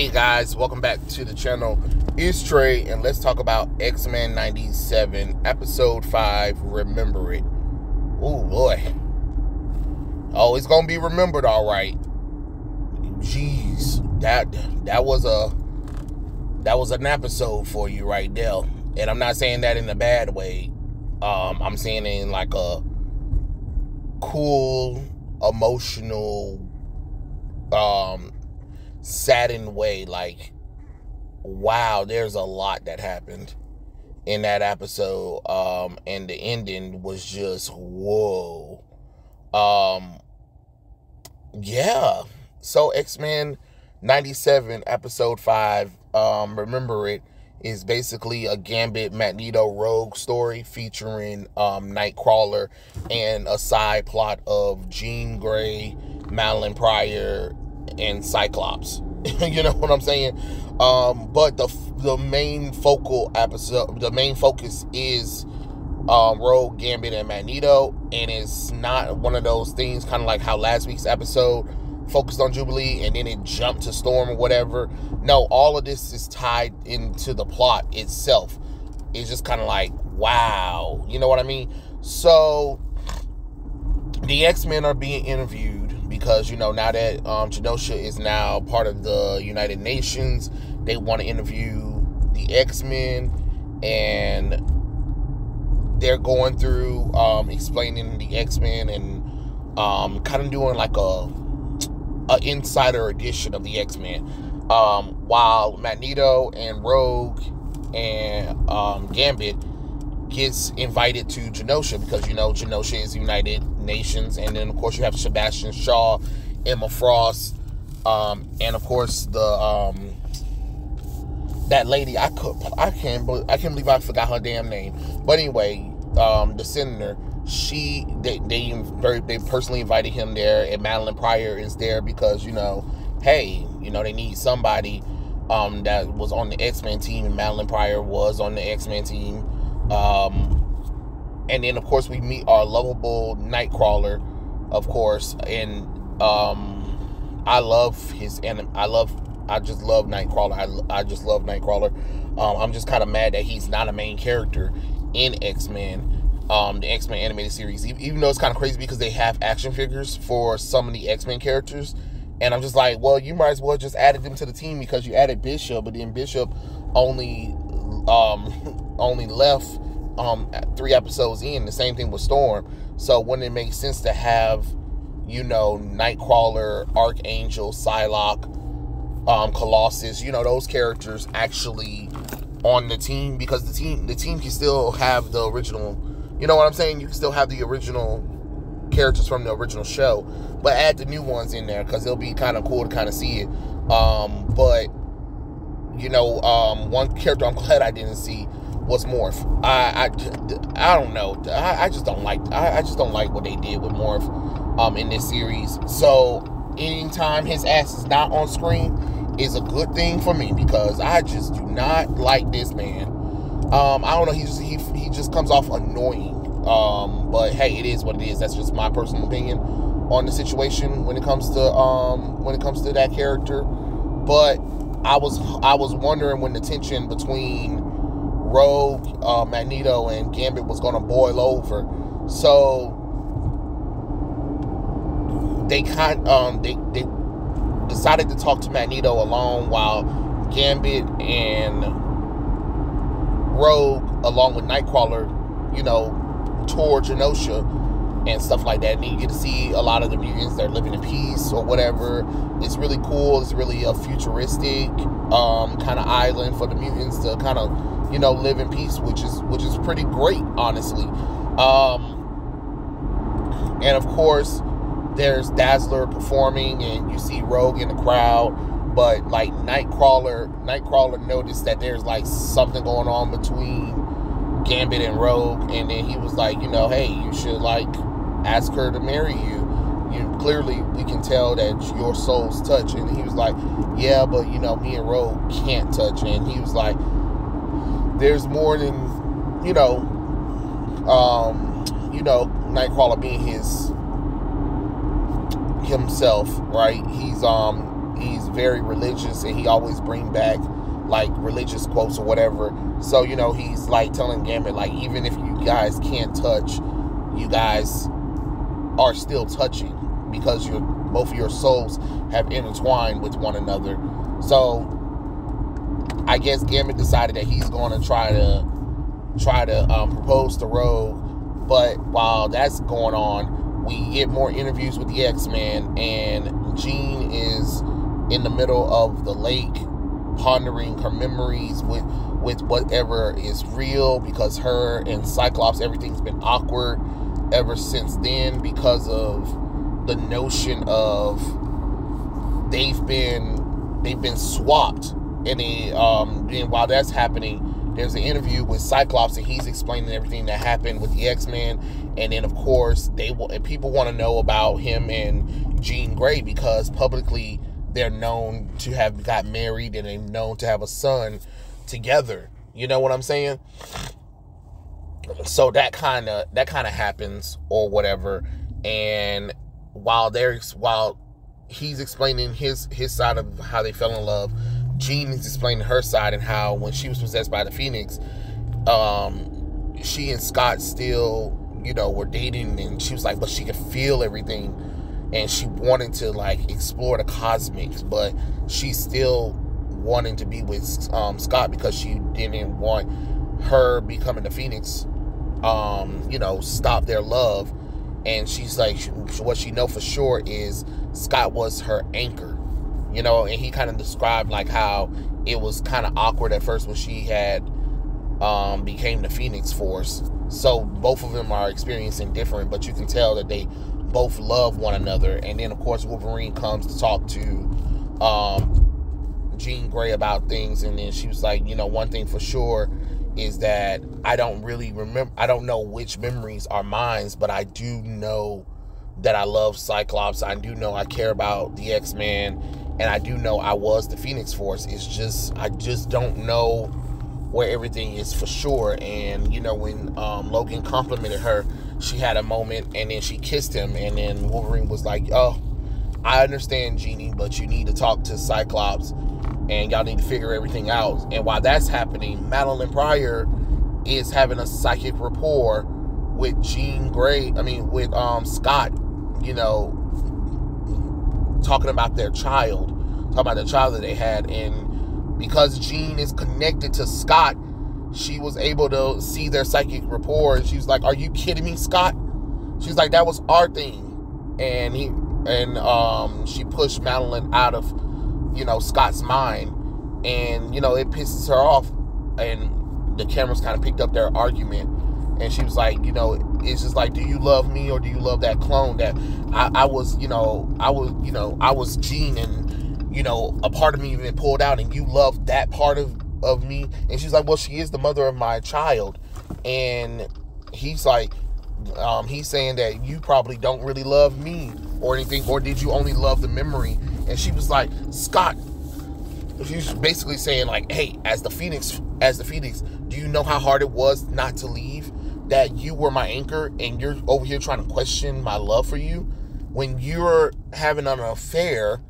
Hey guys, welcome back to the channel. It's Trey, and let's talk about X Men 97, Episode 5 Remember It. Oh boy. Oh, it's gonna be remembered all right. Jeez, that that was a that was an episode for you right there. And I'm not saying that in a bad way. Um, I'm saying it in like a cool, emotional, um, saddened way. Like, wow, there's a lot that happened in that episode. Um, and the ending was just whoa. Um, yeah. So X Men 97, episode 5, um, remember it is basically a Gambit Magneto Rogue story featuring um, Nightcrawler and a side plot of Jean Grey, madelyne Pryor, and Cyclops. you know what I'm saying? Um, but the the main focal episode, the main focus is um, Rogue, Gambit, and Magneto, and it's not one of those things, kind of like how last week's episode focused on Jubilee and then it jumped to Storm or whatever. No, all of this is tied into the plot itself. It's just kind of like, wow. You know what I mean? So the X-Men are being interviewed because, you know, now that um, Genosha is now part of the United Nations, they want to interview the X-Men and they're going through um, explaining the X-Men and um, kind of doing like a an insider edition of the X Men. Um, while Magneto and Rogue and um, Gambit gets invited to Genosha because you know Genosha is United And then of course you have Sebastian Shaw, Emma Frost, um, and of course the um, that lady I could I can't I can't believe I forgot her damn name. But anyway, um, the senator she they they they personally invited him there and Madelyne Pryor is there because you know hey you know they need somebody um that was on the X-Men team and Madelyne Pryor was on the X-Men team um and then of course we meet our lovable Nightcrawler of course. And um I love his and I love I just love Nightcrawler. I, I just love Nightcrawler. Um I'm just kind of mad that he's not a main character in X-Men um, the X Men animated series, even though it's kind of crazy because they have action figures for some of the X Men characters. And I'm just like, well, you might as well just added them to the team because you added Bishop, but then Bishop only um, only left um, three episodes in. The same thing with Storm. So wouldn't it make sense to have, you know, Nightcrawler, Archangel, Psylocke, um, Colossus, you know, those characters actually on the team because the team the team can still have the original you know what I'm saying? You can still have the original characters from the original show, but add the new ones in there because it'll be kind of cool to kind of see it. Um, but you know, um, one character I'm glad I didn't see was Morph. I I, I don't know. I, I just don't like. I, I just don't like what they did with Morph um, in this series. So anytime his ass is not on screen is a good thing for me because I just do not like this man. Um, I don't know. He just he, he just comes off annoying. Um, but hey, it is what it is. That's just my personal opinion on the situation when it comes to um when it comes to that character. But I was I was wondering when the tension between Rogue, uh, Magneto, and Gambit was going to boil over. So they kind um they they decided to talk to Magneto alone while Gambit and Rogue, along with Nightcrawler, you know, tour Genosha and stuff like that. And you get to see a lot of the mutants that are living in peace or whatever. It's really cool. It's really a futuristic um, kind of island for the mutants to kind of, you know, live in peace, which is which is pretty great, honestly. Um, and of course, there's Dazzler performing, and you see Rogue in the crowd but like Nightcrawler, Nightcrawler noticed that there's like something going on between Gambit and Rogue, and then he was like, you know, hey, you should like ask her to marry you. You clearly we can tell that your souls touch, and he was like, yeah, but you know, me and Rogue can't touch, and he was like, there's more than you know, um, you know, Nightcrawler being his himself, right? He's um he's very religious and he always bring back like religious quotes or whatever. So, you know, he's like telling Gambit, like, even if you guys can't touch, you guys are still touching because your both of your souls have intertwined with one another. So I guess Gambit decided that he's going to try to try to um, propose to Rogue. But while that's going on, we get more interviews with the X Men, and Jean is in the middle of the lake pondering her memories with with whatever is real because her and Cyclops everything's been awkward ever since then because of the notion of they've been they've been swapped they um and while that's happening there's an interview with Cyclops and he's explaining everything that happened with the X-Men and then of course they will and people want to know about him and Jean Grey because publicly they're known to have got married and they're known to have a son together. You know what I'm saying? So that kind of that kind of happens or whatever. And while there's while he's explaining his his side of how they fell in love, Jean is explaining her side and how when she was possessed by the Phoenix, um, she and Scott still, you know, were dating and she was like, but she could feel everything and she wanted to like explore the cosmics, but she's still wanting to be with um, Scott because she didn't want her becoming the Phoenix, um, you know, stop their love. And she's like, what she know for sure is Scott was her anchor, you know. And he kind of described like how it was kind of awkward at first when she had um, became the Phoenix Force. So both of them are experiencing different, but you can tell that they both love one another. And then, of course, Wolverine comes to talk to um, Jean Grey about things. And then she was like, you know, one thing for sure is that I don't really remember, I don't know which memories are mine, but I do know that I love Cyclops. I do know I care about the X Men. And I do know I was the Phoenix Force. It's just, I just don't know where everything is for sure. And, you know, when um, Logan complimented her, she had a moment and then she kissed him and then Wolverine was like, "Oh, I understand, Jeannie, but you need to talk to Cyclops and y'all need to figure everything out." And while that's happening, Madelyne Pryor is having a psychic rapport with Jean Grey, I mean with um Scott, you know, talking about their child, talking about the child that they had. And because Jean is connected to Scott, she was able to see their psychic rapport. And she was like are you kidding me scott? She's like that was our thing. And he and um she pushed Madelyne out of you know scott's mind. And you know it pisses her off. And the cameras kind of picked up their argument. And she was like you know it's just like do you love me or do you love that clone that i, I was you know i was you know i was Jean and you know a part of me even pulled out and you love that part of of me? And she's like well she is the mother of my child. And he's like um, he's saying that you probably don't really love me or anything or did you only love the memory? And she was like scott she's basically saying like hey as the phoenix as the phoenix do you know how hard it was not to leave that you were my anchor and you're over here trying to question my love for you when you're having an affair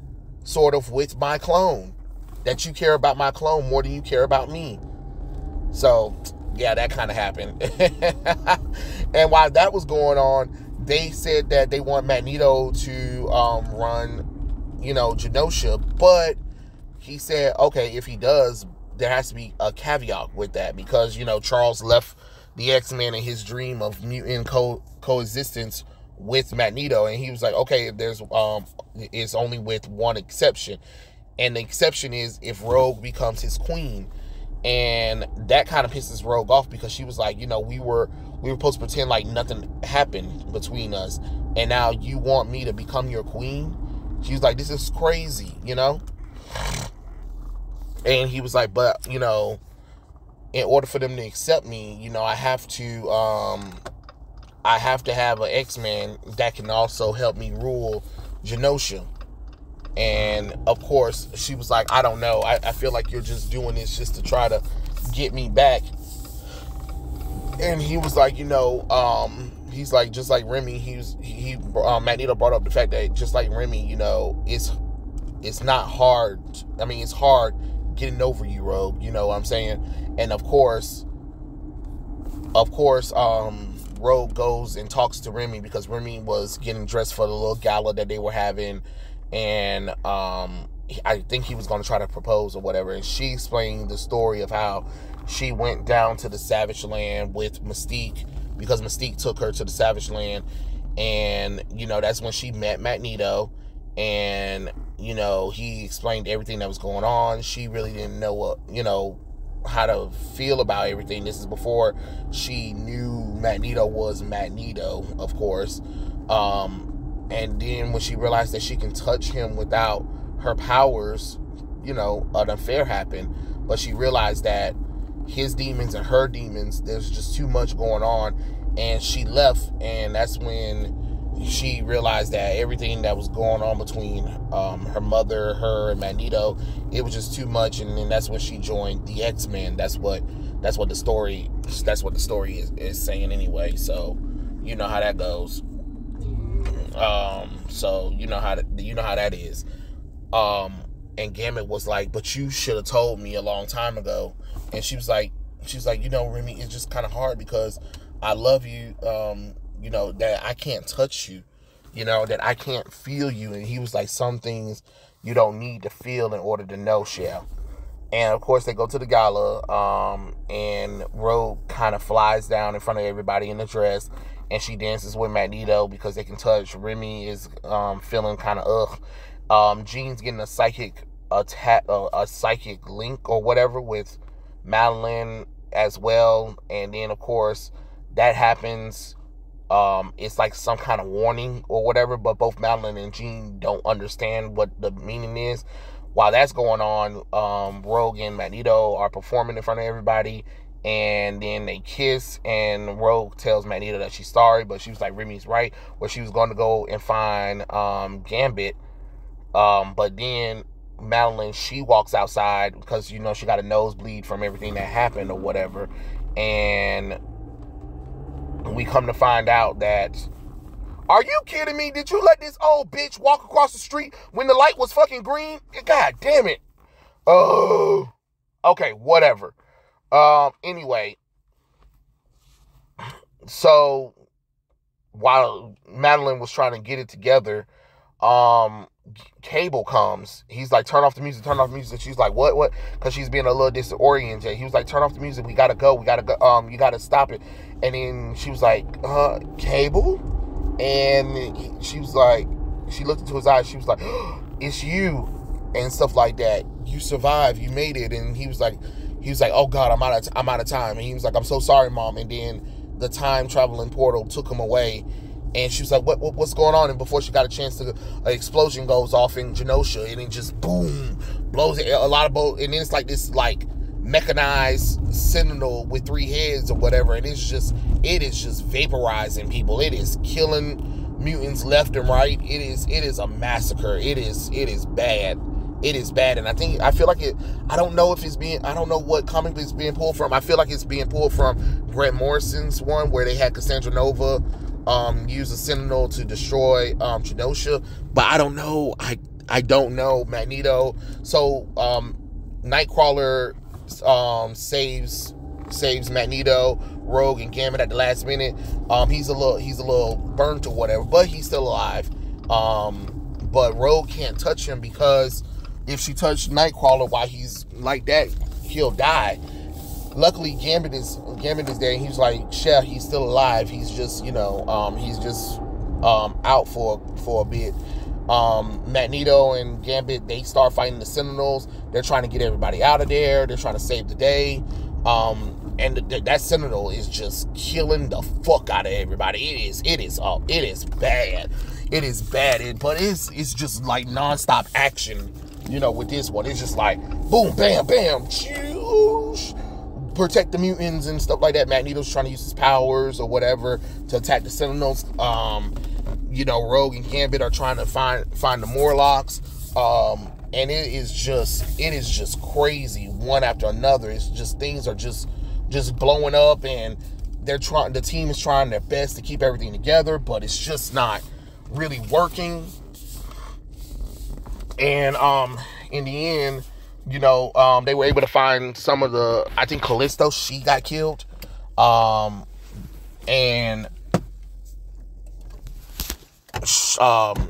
sort of with my clone that you care about my clone more than you care about me. So, yeah, that kind of happened. and while that was going on, they said that they want Magneto to um, run, you know, Genosha, but he said, okay, if he does, there has to be a caveat with that because, you know, Charles left the X Men and his dream of mutant co- coexistence with Magneto, and he was like, okay, there's um, it's only with one exception, and the exception is if Rogue becomes his queen. And that kind of pisses Rogue off because she was like, you know, we were we were supposed to pretend like nothing happened between us. And now you want me to become your queen? She's like, this is crazy, you know? And he was like, but, you know, in order for them to accept me, you know, I have to um I have to have an X-Man that can also help me rule Genosha. And of course, she was like, I don't know. I, I feel like you're just doing this just to try to get me back. And he was like, you know, um, he's like, just like Remy, he was, he, uh, Magneto brought up the fact that just like Remy, you know, it's it's not hard. I mean, it's hard getting over you, Rogue. You know what I'm saying? And of course, of course, um, Rogue goes and talks to Remy because Remy was getting dressed for the little gala that they were having, and um, I think he was going to try to propose or whatever. And she explained the story of how she went down to the Savage Land with Mystique because Mystique took her to the Savage Land, and you know that's when she met Magneto, and you know he explained everything that was going on. She really didn't know what you know how to feel about everything. This is before she knew Magneto was Magneto, of course. Um, and then when she realized that she can touch him without her powers, you know, an affair happened. But she realized that his demons and her demons, there's just too much going on. And she left, and that's when she realized that everything that was going on between um, her mother, her, and Magneto, it was just too much, and then that's when she joined the X Men. That's what that's what the story that's what the story is, is saying anyway. So you know how that goes. Um, so you know how that, you know how that is. Um, and Gambit was like, "But you should have told me a long time ago." And she was like, "She was like, you know, Remy, it's just kind of hard because I love you. Um, you know that I can't touch you, you know that I can't feel you." And he was like, "Some things you don't need to feel in order to know, Shell." And of course, they go to the gala, um, and Rogue kind of flies down in front of everybody in the dress, and she dances with Magneto because they can touch. Remy is um, feeling kind of ugh. Um, Jean's getting a psychic attack, uh, a psychic link or whatever with Madelyne as well, and then of course that happens. Um, it's like some kind of warning or whatever, but both Madelyne and Jean don't understand what the meaning is. While that's going on, um, Rogue and Magneto are performing in front of everybody, and then they kiss, and Rogue tells Magneto that she's sorry, but she was like, Remy's right, where she was going to go and find um, Gambit, um, but then Madelyne, she walks outside because, you know, she got a nosebleed from everything that happened or whatever, and we come to find out that are you kidding me? Did you let this old bitch walk across the street when the light was fucking green? God damn it. Oh. Okay, whatever. Um, anyway. So while Madelyne was trying to get it together, um, Cable comes. He's like, turn off the music, turn off the music. She's like, what, what? Because she's being a little disoriented. He was like, turn off the music. We gotta go. We gotta go. Um, you gotta stop it. And then she was like, uh, Cable? And she was like, she looked into his eyes. She was like, "It's you," and stuff like that. You survived. You made it. And he was like, he was like, "Oh God, I'm out of I'm out of time." And he was like, "I'm so sorry, mom." And then the time traveling portal took him away. And she was like, what, what, what's going on? And before she got a chance to, an explosion goes off in Genosha, and it just boom blows it. A lot of boat, and then it's like this like mechanized sentinel with three heads or whatever, and it's just it is just vaporizing people. It is killing mutants left and right. It is it is a massacre. It is it is bad. It is bad, and I think I feel like it. I don't know if it's being. I don't know what comic it's being pulled from. I feel like it's being pulled from Grant Morrison's one where they had Cassandra Nova um, use a Sentinel to destroy um, Genosha, but I don't know. I I don't know Magneto. So um, Nightcrawler um, saves saves Magneto, Rogue, and Gambit at the last minute. Um, he's a little he's a little burnt or whatever, but he's still alive. Um, but Rogue can't touch him because if she touched Nightcrawler while he's like that, he'll die. Luckily, Gambit is Gambit is there, and he's like, "Chef, he's still alive. He's just you know, um, he's just um, out for for a bit." Um, Magneto and Gambit they start fighting the Sentinels. They're trying to get everybody out of there. They're trying to save the day. Um, and th- that Sentinel is just killing the fuck out of everybody. It is, it is, uh, it is bad. It is bad, it, but it's it's just like nonstop action. You know, with this one, it's just like boom, bam, bam, choosh, protect the mutants and stuff like that. Magneto's trying to use his powers or whatever to attack the Sentinels. Um, you know, Rogue and Gambit are trying to find find the Morlocks. Um, and it is just it is just crazy one after another. It's just things are just just blowing up and they're trying the team is trying their best to keep everything together, but it's just not really working. And um, in the end, you know, um, they were able to find some of the. I think Callisto, she got killed. Um, and um,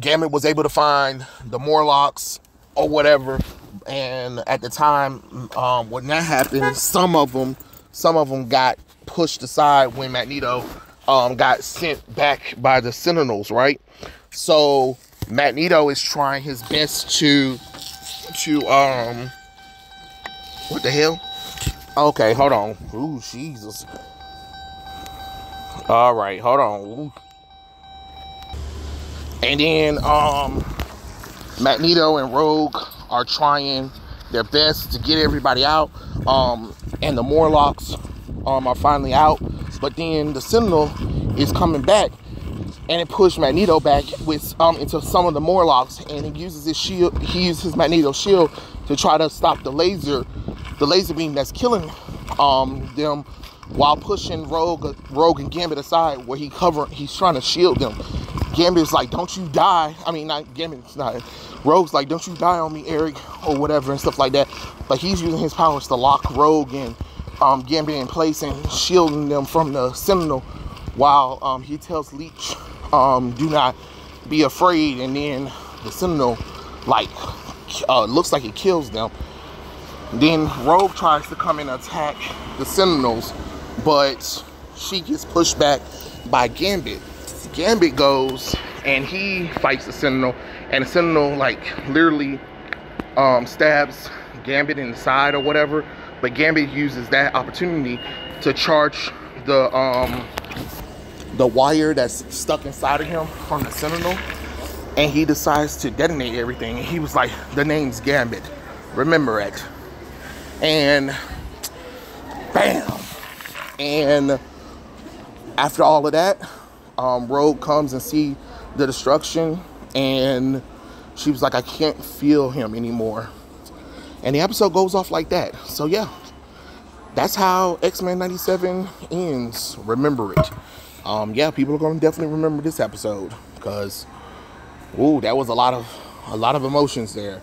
Gambit was able to find the Morlocks or whatever. And at the time, um, when that happened, some of them, some of them got pushed aside when Magneto um, got sent back by the Sentinels, right? So Magneto is trying his best to to um what the hell? Okay, hold on. Ooh, Jesus. All right, hold on. Ooh. And then um Magneto and Rogue are trying their best to get everybody out. Um and the Morlocks um are finally out. But then the Sentinel is coming back and it pushed Magneto back with um into some of the Morlocks and he uses his shield he uses his Magneto shield to try to stop the laser the laser beam that's killing um them while pushing Rogue Rogue and Gambit aside where he cover he's trying to shield them. Gambit's like, don't you die. I mean not Gambit's not Rogue's like, don't you die on me, Erik, or whatever and stuff like that. But he's using his powers to lock Rogue and um, Gambit in place and shielding them from the Sentinel while um, he tells Leech um, do not be afraid. And then the Sentinel, like, uh, looks like it kills them. Then Rogue tries to come and attack the Sentinels, but she gets pushed back by Gambit. Gambit goes and he fights the Sentinel, and the Sentinel, like, literally um, stabs Gambit in the side or whatever. But Gambit uses that opportunity to charge the um, the wire that's stuck inside of him from the Sentinel, and he decides to detonate everything. And he was like, "The name's Gambit, remember it." And bam! And after all of that, um, Rogue comes and see the destruction, and she was like, "I can't feel him anymore." And the episode goes off like that. So yeah, that's how X-Men 97 ends. Remember it um, yeah, people are gonna definitely remember this episode because, ooh, that was a lot of a lot of emotions there.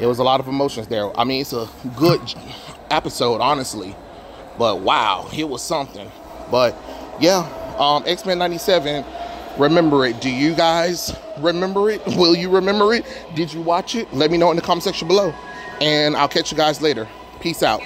It was a lot of emotions there. I mean, it's a good episode, honestly, but wow, it was something. But yeah, um, X Men '97. Remember it. Do you guys remember it? Will you remember it? Did you watch it? Let me know in the comment section below. And I'll catch you guys later. Peace out.